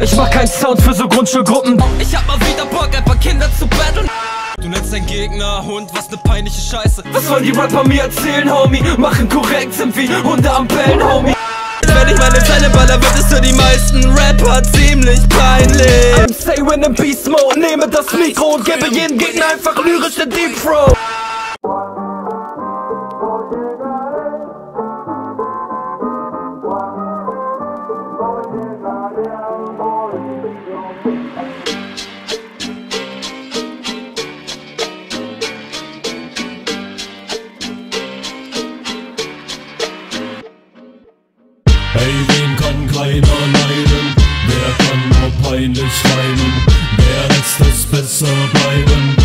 Ich mach keinen Sound für so Grundschulgruppen. Ich hab mal wieder Bock, ein paar Kinder zu battlen. Du nennst deinen Gegner Hund, was ne peinliche Scheiße. Was wollen die Rapper mir erzählen, Homie? Machen korrekt, sind wie Hunde am Bellen, Homie. Wenn ich meine Zeile baller, wird es für die meisten Rapper ziemlich peinlich. I'm say when in Beast Mode, nehme das Mikro und gebe jedem Gegner einfach lyrische Deep Throat. Hey, wen kann keiner leiden? Wer kann nur peinlich reimen? Wer lässt es besser bleiben?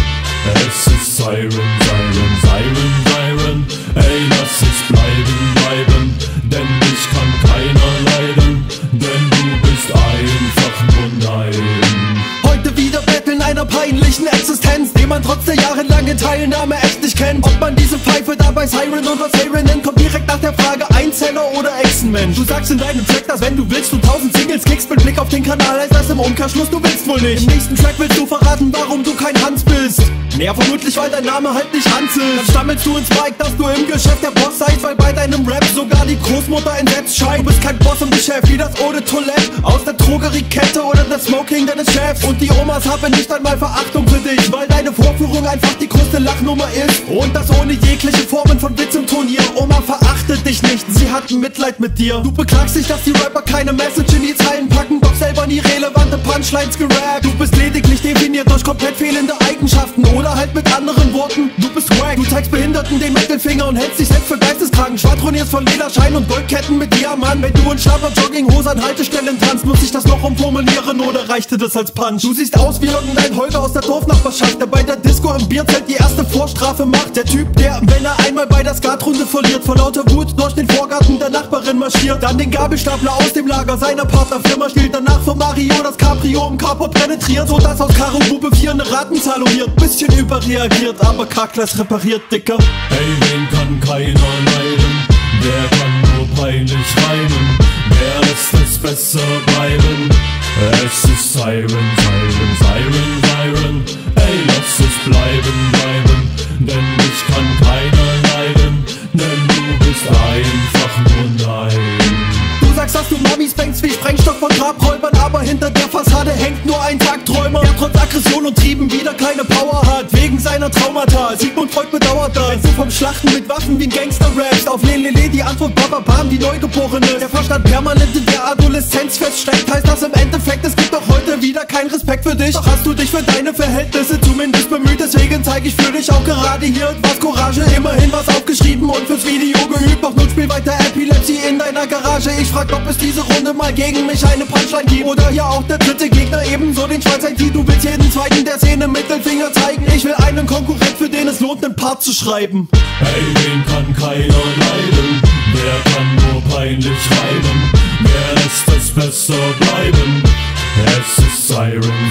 Es ist Siren, Siren, Siren, Siren Ey, lass es bleiben, bleiben Denn dich kann keiner leiden Denn du bist einfach nur nein Heute wieder betteln einer peinlichen Existenz, den man trotz der jahrelangen Teilnahme echt nicht kennt. Ob man diese Pfeife dabei Siren oder Siren nennt, kommt direkt nach der Frage Einzeller oder Echsenmensch. Du sagst in deinem Track, dass wenn du willst, du tausend Singles kickst mit Blick auf den Kanal, heißt das im Umkehrschluss, du willst wohl nicht. Im nächsten Track willst du verraten, warum du kein Hans bist. Naja, vermutlich, weil dein Name halt nicht Hans ist. Dann stammelst du ins Mic, dass du im Geschäft der Boss seist, weil bei deinem Rap sogar die Großmutter entsetzt scheint. Du bist kein Boss im Geschäft, wie das de Toilette aus der Drogeriekette oder das Smoking deines Chefs. Und die Omas haben nicht einmal Verachtung für dich, weil Lachnummer ist. Und das ohne jegliche Formen von Witz im Turnier. Oma verachtet dich nicht, sie hat Mitleid mit dir. Du beklagst dich, dass die Rapper keine Message in die Zeilen packen, doch selber nie relevante Punchlines gerappt. Du bist lediglich definiert durch komplett fehlende Eigenschaften oder halt mit anderen Worten, du wack. Du zeigst Behinderten den Mittelfinger und hältst dich selbst für geisteskrank. Schwadronierst von Lederschein und Goldketten mit Diamant. Wenn du in schlapper Jogginghose an Haltestellen tanzt, muss ich das noch umformulieren oder reichte das als Punch? Du siehst aus wie irgendein Holger aus der Dorfnachbarschaft, der bei der Disco im Bierzelt die erste Vorstrafe macht. Der Typ, der, wenn er einmal bei der Skatrunde verliert, vor lauter Wut durch den Vorgarten der Nachbarin marschiert, dann den Gabelstapler aus dem Lager seiner Partnerfirma stiehlt, danach von Mario das Cabrio im Carport penetriert, so dass aus Karo Bube 4 eine Ratenzahl umgeht. Bisschen überreagiert, aber Karklas repariert, Dicker. Hey, wen kann keiner leiden? Wer kann nur peinlich reimen? Wer lässt es besser bleiben? Es ist Siren, Siren, Siren, Siren Ey, lass es bleiben, bleiben Denn dich kann keiner leiden Denn du bist einfach nur nein Du sagst, dass du Mamis bängst wie Sprengstoff von Grabräubern, aber hinter der Fassade hängt nur ein Tagträumer, der trotz Aggression und Trieben wieder keine Power hat, wegen seiner Traumata. Sigmund Freud bedauert das. Wenn du vom Schlachten mit Waffen wie ein Gangster rappst, auf Lelele die Antwort Baba Bam, die Neugeborene. Der Verstand permanent in der Adoleszenz feststeckt, heißt das im Endeffekt, es gibt auch heute wieder keinen Respekt für dich. Doch hast du dich für deine Verhältnisse zumindest bemüht, deswegen zeig ich für dich auch gerade hier etwas Courage. Immerhin was aufgeschrieben und fürs Video geübt, doch nun spiel weiter Epilepsie in deiner Garage. Ich frag, ob es diese Runde mal gegen mich eine Punchline gibt. Oder ja auch der dritte Gegner ebenso den Schweizer IT. Du willst jeden zweiten der Szene Mittelfinger zeigen. Zu schreiben. Hey, wen kann keiner leiden? Wer kann nur peinlich reimen? Wer lässt es besser bleiben? Es ist Siren,